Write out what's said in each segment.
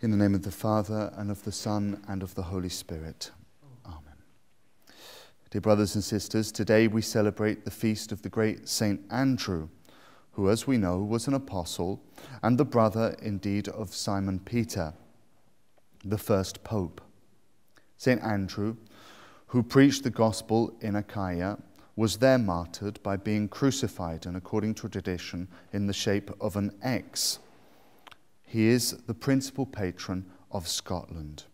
In the name of the Father, and of the Son, and of the Holy Spirit. Amen. Dear brothers and sisters, today we celebrate the feast of the great Saint Andrew, who, as we know, was an apostle and the brother, indeed, of Simon Peter, the first pope. Saint Andrew, who preached the gospel in Achaia, was there martyred by being crucified, and according to tradition, in the shape of an X he is the principal patron of Scotland.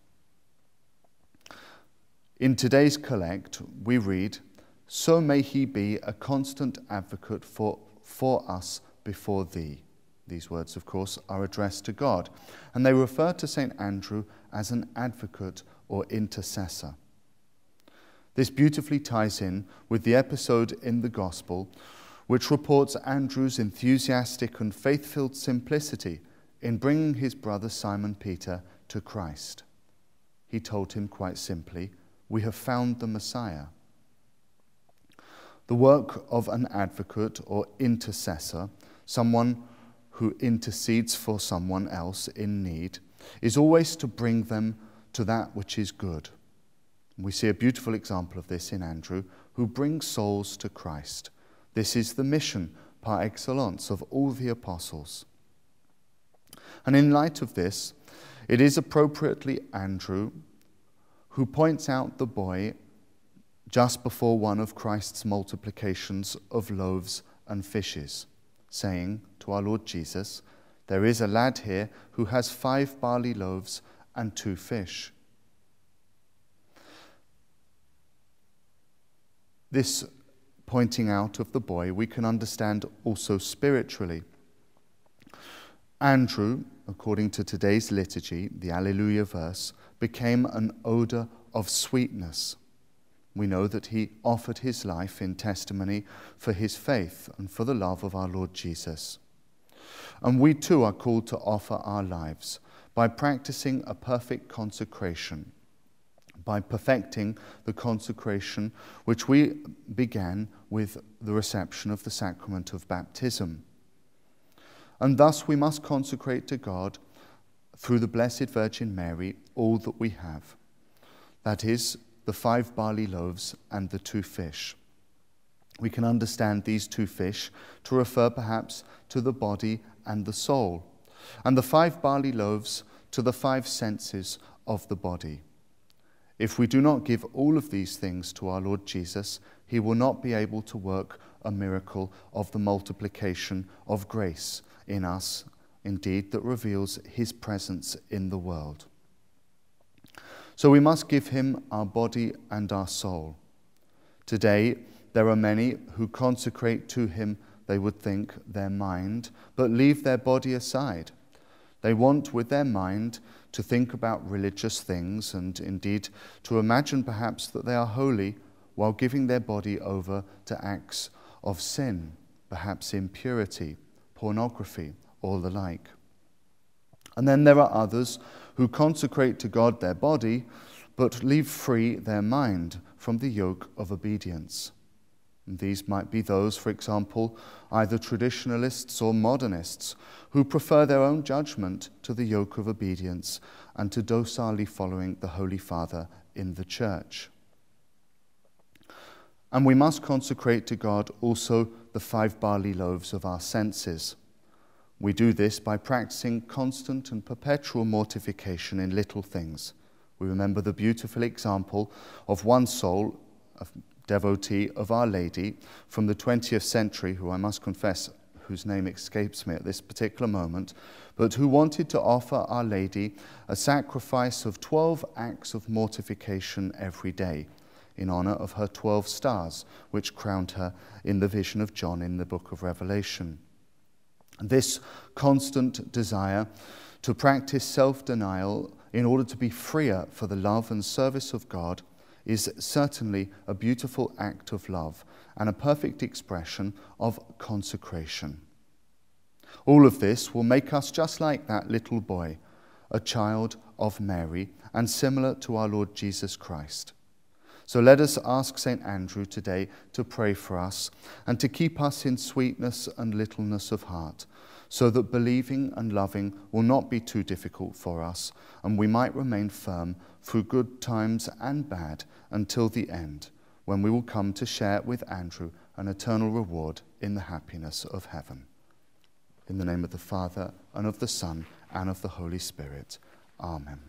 In today's collect, we read, So may he be a constant advocate for, for us before thee. These words, of course, are addressed to God, and they refer to St. Andrew as an advocate or intercessor. This beautifully ties in with the episode in the Gospel which reports Andrew's enthusiastic and faith filled simplicity in bringing his brother Simon Peter to Christ. He told him quite simply, We have found the Messiah. The work of an advocate or intercessor, someone who intercedes for someone else in need, is always to bring them to that which is good. We see a beautiful example of this in Andrew, who brings souls to Christ. This is the mission par excellence of all the apostles. And in light of this, it is appropriately Andrew who points out the boy just before one of Christ's multiplications of loaves and fishes, saying to our Lord Jesus, There is a lad here who has five barley loaves and two fish. This pointing out of the boy we can understand also spiritually. Andrew, according to today's liturgy, the Alleluia verse, became an odor of sweetness. We know that he offered his life in testimony for his faith and for the love of our Lord Jesus. And we too are called to offer our lives by practicing a perfect consecration, by perfecting the consecration which we began with the reception of the sacrament of baptism. And thus we must consecrate to God, through the Blessed Virgin Mary, all that we have. That is, the five barley loaves and the two fish. We can understand these two fish to refer perhaps to the body and the soul, and the five barley loaves to the five senses of the body. If we do not give all of these things to our Lord Jesus, he will not be able to work a miracle of the multiplication of grace in us, indeed, that reveals his presence in the world. So we must give him our body and our soul. Today, there are many who consecrate to him, they would think, their mind, but leave their body aside. They want, with their mind, to think about religious things and indeed to imagine perhaps that they are holy while giving their body over to acts of sin, perhaps impurity, pornography, or the like. And then there are others who consecrate to God their body, but leave free their mind from the yoke of obedience. These might be those, for example, either traditionalists or modernists, who prefer their own judgment to the yoke of obedience and to docilely following the Holy Father in the Church. And we must consecrate to God also the five barley loaves of our senses. We do this by practicing constant and perpetual mortification in little things. We remember the beautiful example of one soul, a devotee of Our Lady from the 20th century, who I must confess, whose name escapes me at this particular moment, but who wanted to offer Our Lady a sacrifice of 12 acts of mortification every day in honor of her 12 stars, which crowned her in the vision of John in the book of Revelation. This constant desire to practice self denial in order to be freer for the love and service of God is certainly a beautiful act of love and a perfect expression of consecration. All of this will make us just like that little boy, a child of Mary, and similar to our Lord Jesus Christ. So let us ask St. Andrew today to pray for us and to keep us in sweetness and littleness of heart, so that believing and loving will not be too difficult for us, and we might remain firm through good times and bad until the end, when we will come to share with Andrew an eternal reward in the happiness of heaven. In the name of the Father, and of the Son, and of the Holy Spirit. Amen.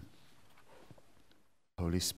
Holy Spirit.